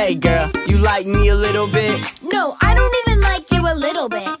Hey girl, you like me a little bit? No, I don't even like you a little bit.